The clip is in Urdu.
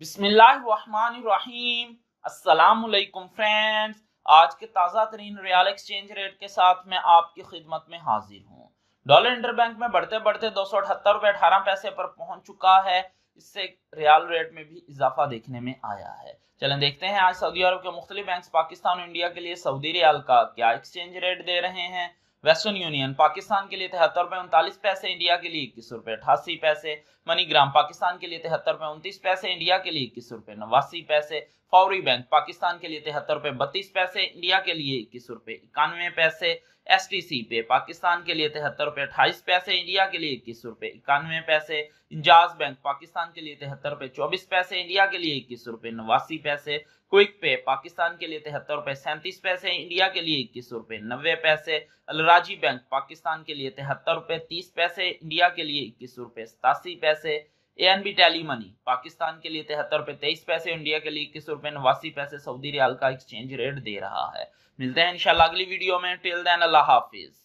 بسم اللہ الرحمن الرحیم۔ السلام علیکم فرینڈز۔ آج کے تازہ ترین ریال ایکسچینج ریٹ کے ساتھ میں آپ کی خدمت میں حاضر ہوں۔ ڈالر انٹر بینک میں بڑھتے بڑھتے دو سو اٹھتر روپے اٹھارہ پیسے پر پہنچ چکا ہے۔ اس سے ریال ریٹ میں بھی اضافہ دیکھنے میں آیا ہے۔ چلیں دیکھتے ہیں آج سعودی عرب کے مختلف بینکس پاکستان اور انڈیا کے لیے سعودی ریال کا کیا ایکسچینج ریٹ دے رہے ہیں۔ ویسٹرن یونین پاکستان کے لیے تہتر روپے انتالیس پیسے انڈیا کے لیے اکیس روپے، اٹھاسی پیسے منی گرام پاکستان کے لیے تہتر روپے انتیس پیسے انڈیا کے لیے اکیس روپے، نواسی پیسے فوری بینک پاکستان کے لیے تہتر روپے، بتیس پیسے انڈیا کے لیے اکیس روپے، اکانوے پیسے ایس ٹی سی پے پاکستان کے لیے تہتر روپے اٹھائیس پیسے انڈیا کے لیے اکیس روپے اکانوے پیسے انجاز بینک پاکستان کے لیے تہتر روپے چوبیس پیسے انڈیا کے لیے اکیس روپے نواسی پیسے کوئک پے پاکستان کے لیے تہتر روپے سینتیس پیسے انڈیا کے لیے اکیس روپے نوے پیسے الراجی بینک پاکستان کے لیے تہتر روپے تیس پیسے انڈیا کے لیے اکیس روپے ستاسی پیسے A N B Telemoney Pakistan کے لیے تہتر روپے تیئیس پیسے انڈیا کے لیے اکیس روپے نواسی پیسے سعودی ریال کا ایکسچینج ریٹ دے رہا ہے ملتے ہیں انشاءاللہ اگلی ویڈیو میں. ٹل دین اللہ حافظ.